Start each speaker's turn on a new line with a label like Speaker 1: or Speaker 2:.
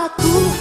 Speaker 1: Aku.